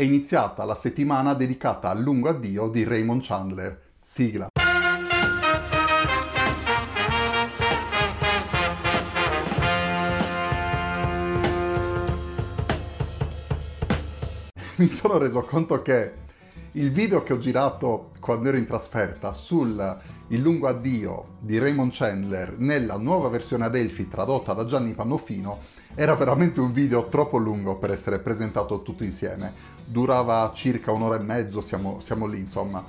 è iniziata la settimana dedicata al lungo addio di Raymond Chandler. Sigla. Mi sono reso conto che il video che ho girato quando ero in trasferta sul Il lungo addio di Raymond Chandler nella nuova versione Adelphi tradotta da Gianni Pannofino era veramente un video troppo lungo per essere presentato tutto insieme. Durava circa un'ora e mezzo, siamo, siamo lì insomma.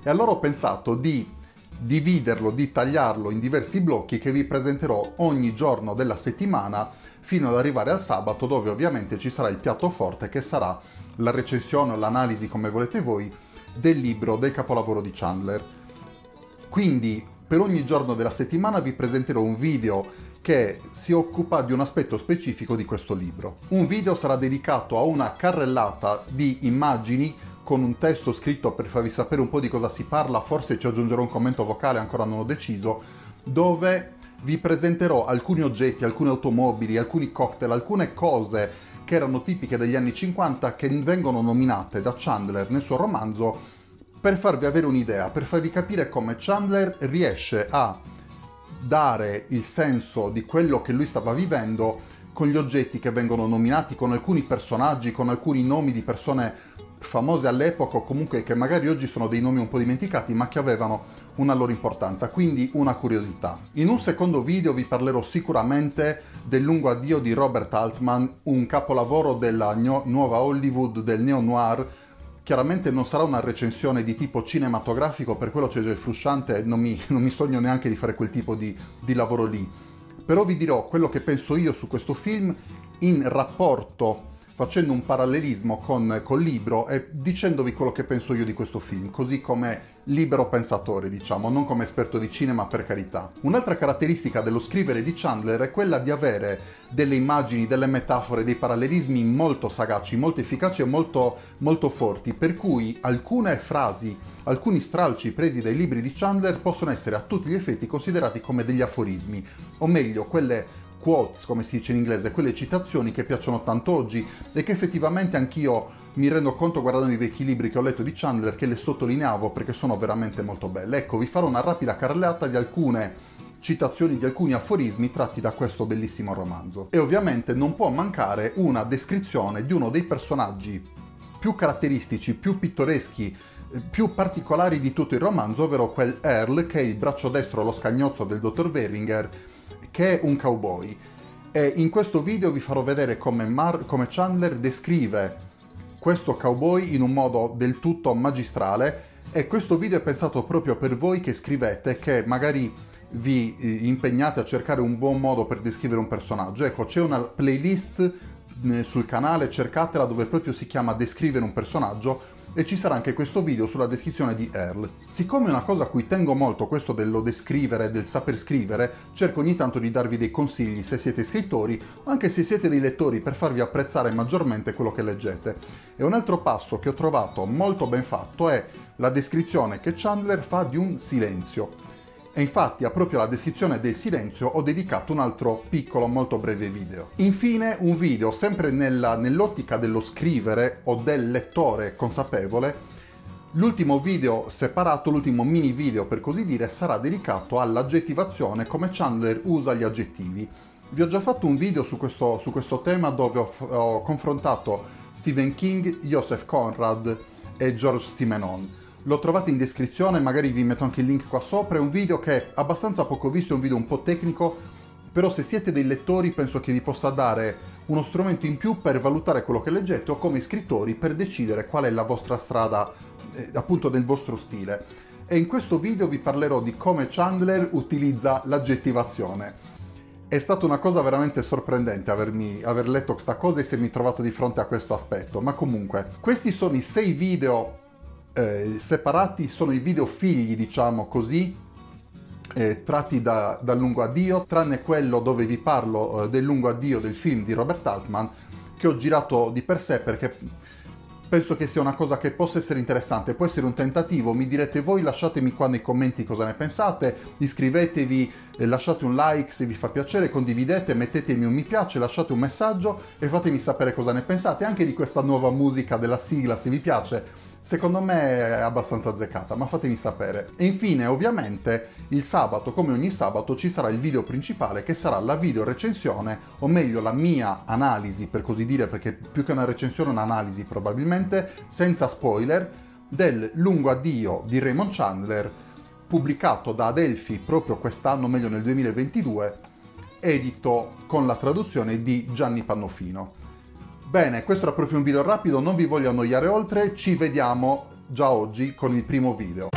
E allora ho pensato di dividerlo, di tagliarlo in diversi blocchi che vi presenterò ogni giorno della settimana fino ad arrivare al sabato dove ovviamente ci sarà il piatto forte che sarà la recensione o l'analisi come volete voi del libro del capolavoro di Chandler. Quindi per ogni giorno della settimana vi presenterò un video che si occupa di un aspetto specifico di questo libro. Un video sarà dedicato a una carrellata di immagini con un testo scritto per farvi sapere un po' di cosa si parla, forse ci aggiungerò un commento vocale, ancora non ho deciso, dove vi presenterò alcuni oggetti, alcune automobili, alcuni cocktail, alcune cose che erano tipiche degli anni 50 che vengono nominate da Chandler nel suo romanzo per farvi avere un'idea, per farvi capire come Chandler riesce a dare il senso di quello che lui stava vivendo con gli oggetti che vengono nominati, con alcuni personaggi, con alcuni nomi di persone famose all'epoca o comunque che magari oggi sono dei nomi un po' dimenticati ma che avevano una loro importanza, quindi una curiosità. In un secondo video vi parlerò sicuramente del lungo addio di Robert Altman, un capolavoro della nuova Hollywood del neo-noir Chiaramente non sarà una recensione di tipo cinematografico, per quello c'è già il frusciante, non mi, non mi sogno neanche di fare quel tipo di, di lavoro lì. Però vi dirò quello che penso io su questo film in rapporto facendo un parallelismo con, col libro e dicendovi quello che penso io di questo film, così come libero pensatore, diciamo, non come esperto di cinema per carità. Un'altra caratteristica dello scrivere di Chandler è quella di avere delle immagini, delle metafore, dei parallelismi molto sagaci, molto efficaci e molto, molto forti, per cui alcune frasi, alcuni stralci presi dai libri di Chandler possono essere a tutti gli effetti considerati come degli aforismi, o meglio, quelle quotes, come si dice in inglese, quelle citazioni che piacciono tanto oggi e che effettivamente anch'io mi rendo conto guardando i vecchi libri che ho letto di Chandler che le sottolineavo perché sono veramente molto belle. Ecco, vi farò una rapida carrellata di alcune citazioni di alcuni aforismi tratti da questo bellissimo romanzo. E ovviamente non può mancare una descrizione di uno dei personaggi più caratteristici, più pittoreschi, eh, più particolari di tutto il romanzo, ovvero quel Earl che è il braccio destro allo scagnozzo del dottor Veringer che è un cowboy. E in questo video vi farò vedere come, Mar- come Chandler descrive questo cowboy in un modo del tutto magistrale e questo video è pensato proprio per voi che scrivete, che magari vi eh, impegnate a cercare un buon modo per descrivere un personaggio. Ecco, c'è una playlist sul canale, cercatela, dove proprio si chiama Descrivere un personaggio, e ci sarà anche questo video sulla descrizione di Earl. Siccome è una cosa a cui tengo molto, questo dello descrivere, del saper scrivere, cerco ogni tanto di darvi dei consigli se siete scrittori o anche se siete dei lettori per farvi apprezzare maggiormente quello che leggete. E un altro passo che ho trovato molto ben fatto è la descrizione che Chandler fa di un silenzio. E infatti a proprio la descrizione del silenzio ho dedicato un altro piccolo, molto breve video. Infine un video sempre nella, nell'ottica dello scrivere o del lettore consapevole L'ultimo video separato, l'ultimo mini video per così dire, sarà dedicato all'aggettivazione, come Chandler usa gli aggettivi. Vi ho già fatto un video su questo, su questo tema dove ho, ho confrontato Stephen King, Joseph Conrad e George Simenon lo trovate in descrizione, magari vi metto anche il link qua sopra, è un video che è abbastanza poco visto, è un video un po' tecnico, però se siete dei lettori penso che vi possa dare uno strumento in più per valutare quello che leggete o come scrittori per decidere qual è la vostra strada eh, appunto del vostro stile. E in questo video vi parlerò di come Chandler utilizza l'aggettivazione. È stata una cosa veramente sorprendente avermi, aver letto questa cosa e essermi trovato di fronte a questo aspetto, ma comunque questi sono i sei video eh, separati sono i video figli, diciamo così, eh, tratti da, dal lungo addio, tranne quello dove vi parlo eh, del lungo addio del film di Robert Altman, che ho girato di per sé perché penso che sia una cosa che possa essere interessante, può essere un tentativo, mi direte voi, lasciatemi qua nei commenti cosa ne pensate, iscrivetevi, eh, lasciate un like se vi fa piacere, condividete, mettetemi un mi piace, lasciate un messaggio e fatemi sapere cosa ne pensate, anche di questa nuova musica della sigla se vi piace, secondo me è abbastanza azzeccata, ma fatemi sapere. E infine, ovviamente, il sabato, come ogni sabato, ci sarà il video principale che sarà la video recensione, o meglio la mia analisi, per così dire, perché più che una recensione un'analisi probabilmente, senza spoiler, del lungo addio di Raymond Chandler, pubblicato da Adelphi proprio quest'anno, meglio nel 2022, edito con la traduzione di Gianni Pannofino. Bene, questo era proprio un video rapido, non vi voglio annoiare oltre, ci vediamo già oggi con il primo video.